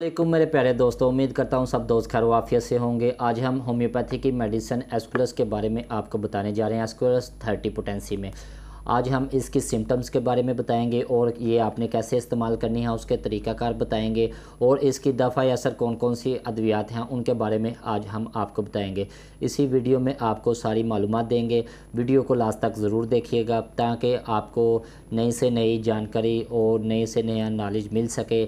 वालेकुम मेरे प्यारे दोस्तों, उम्मीद करता हूँ सब दोस्त खैर वाफियत से होंगे। आज हम होम्योपैथी की मेडिसिन एस्कुलस के बारे में आपको बताने जा रहे हैं, एस्कुलस थर्टी पोटेंसी में। आज हम इसकी सिम्टम्स के बारे में बताएँगे और ये आपने कैसे इस्तेमाल करनी है, उसके तरीक़ाकार बताएँगे और इसकी दफ़ा असर कौन कौन सी अद्वियात हैं, उनके बारे में आज हम आपको बताएँगे। इसी वीडियो में आपको सारी मालूम देंगे। वीडियो को लास्ट तक ज़रूर देखिएगा ताकि आपको नई से नई जानकारी और नए से नया नॉलेज मिल सके।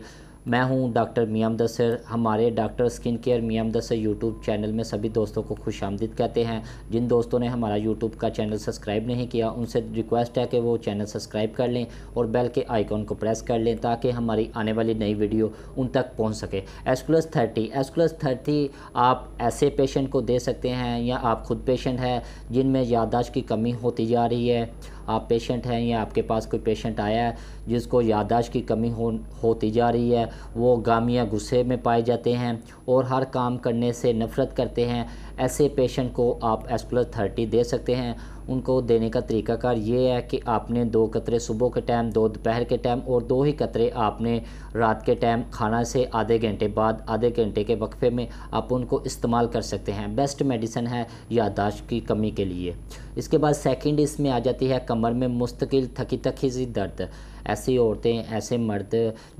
मैं हूँ डॉक्टर मियाम दसर हमारे डॉक्टर स्किन केयर मियाम दसर यूट्यूब चैनल में सभी दोस्तों को खुश आमदीद कहते हैं। जिन दोस्तों ने हमारा यूट्यूब का चैनल सब्सक्राइब नहीं किया, उनसे रिक्वेस्ट है कि वो चैनल सब्सक्राइब कर लें और बेल के आइकॉन को प्रेस कर लें ताकि हमारी आने वाली नई वीडियो उन तक पहुँच सके। एसकुलस थर्टी एसकुलस थर्टी आप ऐसे पेशेंट को दे सकते हैं या आप खुद पेशेंट हैं जिनमें यादाश्त की कमी होती जा रही है। आप पेशेंट हैं या आपके पास कोई पेशेंट आया है जिसको यादाश्त की कमी हो, होती जा रही है, वो गामिया गुस्से में पाए जाते हैं और हर काम करने से नफ़रत करते हैं। ऐसे पेशेंट को आप एस प्लस थर्टी दे सकते हैं उनको देने का तरीकाकार ये है कि आपने दो कतरे सुबह के टाइम दो दोपहर के टाइम और दो ही कतरे आपने रात के टाइम खाना से आधे घंटे बाद, आधे घंटे के वक्फे में आप उनको इस्तेमाल कर सकते हैं। बेस्ट मेडिसन है यादाश्त की कमी के लिए। इसके बाद सेकंड इसमें आ जाती है कमर में मुस्तकिल थकी थकी सी दर्द। ऐसी औरतें, ऐसे मर्द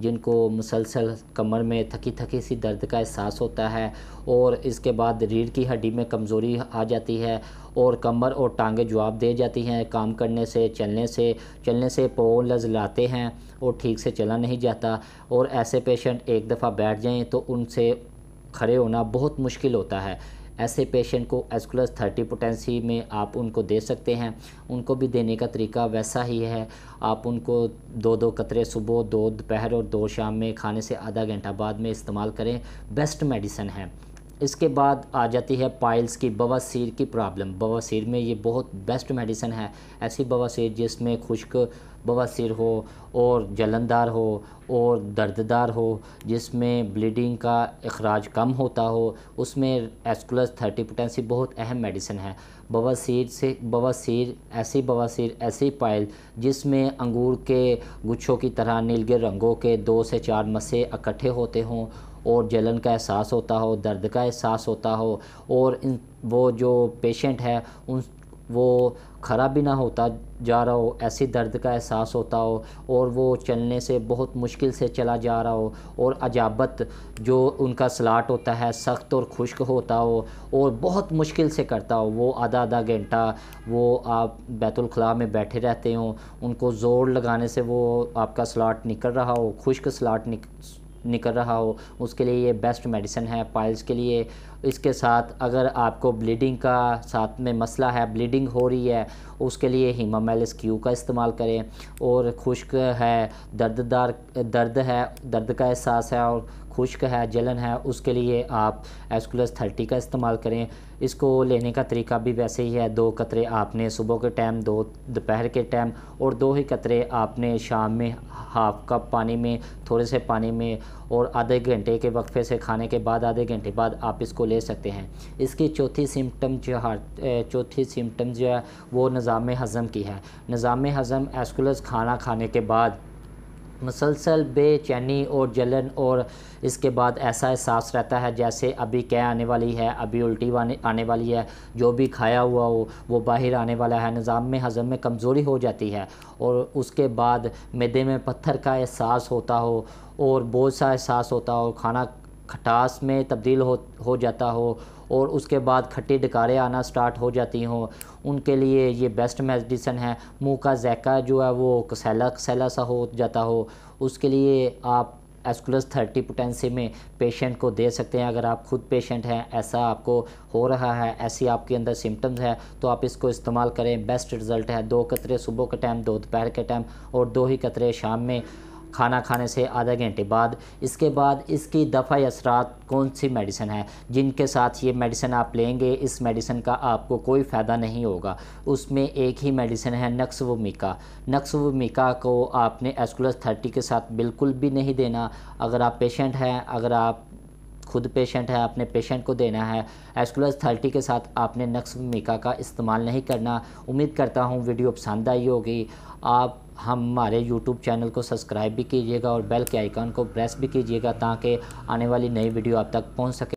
जिनको मुसलसल कमर में थकी थकी सी दर्द का एहसास होता है और इसके बाद रीढ़ की हड्डी में कमज़ोरी आ जाती है और कमर और टांगें जवाब दे जाती हैं। काम करने से, चलने से चलने से पोल लजलाते हैं और ठीक से चला नहीं जाता। और ऐसे पेशेंट एक दफ़ा बैठ जाएँ तो उनसे खड़े होना बहुत मुश्किल होता है। ऐसे पेशेंट को एस्कुलस थर्टी पोटेंसी में आप उनको दे सकते हैं। उनको भी देने का तरीका वैसा ही है। आप उनको दो दो कतरे सुबह, दो दोपहर और दो शाम में खाने से आधा घंटा बाद में इस्तेमाल करें। बेस्ट मेडिसन है। इसके बाद आ जाती है पाइल्स की बवासीर की प्रॉब्लम। बवासीर में ये बहुत बेस्ट मेडिसिन है। ऐसी बवासीर जिसमें खुश्क बवासीर हो, और जलनदार हो, और दर्ददार हो, जिसमें ब्लीडिंग का अखराज कम होता हो, उसमें एस्कुलस थर्टी पोटेंसी बहुत अहम मेडिसिन है। बवासीर से, बवासीर, ऐसी बवासीर, ऐसी पाइल जिसमें अंगूर के गुच्छों की तरह नीलगे रंगों के दो से चार मसे इकट्ठे होते हों और जलन का एहसास होता हो, दर्द का एहसास होता हो और इन, वो जो पेशेंट है, उन, वो खरा भी ना होता जा रहा हो, ऐसी दर्द का एहसास होता हो और वो चलने से बहुत मुश्किल से चला जा रहा हो और अजाबत जो उनका सलाट होता है, सख्त और खुश्क होता हो और बहुत मुश्किल से करता हो। वो आधा आधा घंटा वो आप बैतुलखला में बैठे रहते हो, उनको ज़ोर लगाने से वो आपका स्लाट निकल रहा हो, खुश्क सलाट निक निकल रहा हो, उसके लिए ये बेस्ट मेडिसिन है पाइल्स के लिए। इसके साथ अगर आपको ब्लीडिंग का साथ में मसला है ब्लीडिंग हो रही है, उसके लिए हीमामेलिस क्यू का इस्तेमाल करें। और खुश्क है, दर्ददार, दर्द है, दर्द का एहसास है और खुश्क है, जलन है, उसके लिए आप एस्कुलस थर्टी का इस्तेमाल करें। इसको लेने का तरीका भी वैसे ही है, दो कतरे आपने सुबह के टाइम दो दोपहर के टाइम और दो ही कतरे आपने शाम में हाफ़ कप पानी में, थोड़े से पानी में और आधे घंटे के वक्फे से खाने के बाद, आधे घंटे बाद आप इसको ले सकते हैं। इसकी चौथी सिम्टम जो है चौथी सिम्टम जो है, वो निज़ाम हज़म की है। निज़ाम हज़म एस्कुलस खाना खाने के बाद मुसलसल बेचैनी और जलन और इसके बाद ऐसा एहसास रहता है जैसे अभी क्या आने वाली है, अभी उल्टी आने वाली है, जो भी खाया हुआ हो, वो बाहर आने वाला है, निज़ाम में, हज़म में कमज़ोरी हो जाती है और उसके बाद मैदे में पत्थर का एहसास होता हो और बोझ सा एहसास होता हो, खाना खटास में तब्दील हो हो जाता हो और उसके बाद खट्टी डकारें आना स्टार्ट हो जाती हों। उनके लिए ये बेस्ट मेडिसन है। मुँह का जैका जो है वो कसैला कसैला सा हो जाता हो। उसके लिए आप एस्कुलस थर्टी पोटेंसी में पेशेंट को दे सकते हैं। अगर आप खुद पेशेंट हैं, ऐसा आपको हो रहा है, ऐसी आपके अंदर सिम्टम्स है तो आप इसको इस्तेमाल करें। बेस्ट रिज़ल्ट है। दो कतरे सुबह के टाइम दो दोपहर के टाइम और दो ही कतरे शाम में। खाना खाने से आधा घंटे बाद। इसके बाद इसकी दफ़ा असरात कौन सी मेडिसिन है? जिनके साथ ये मेडिसिन आप लेंगे, इस मेडिसिन का आपको कोई फ़ायदा नहीं होगा। उसमें एक ही मेडिसिन है नक्स व मिका नक्स व मिका को आपने एस्कुलस थर्टी के साथ बिल्कुल भी नहीं देना। अगर आप पेशेंट हैं, अगर आप खुद पेशेंट है अपने पेशेंट को देना है। एस्कुलस थर्टी के साथ आपने नक्स मिका का इस्तेमाल नहीं करना। उम्मीद करता हूँ वीडियो पसंद आई होगी। आप हमारे यूट्यूब चैनल को सब्सक्राइब भी कीजिएगा और बेल के आइकन को प्रेस भी कीजिएगा ताकि आने वाली नई वीडियो आप तक पहुँच सके।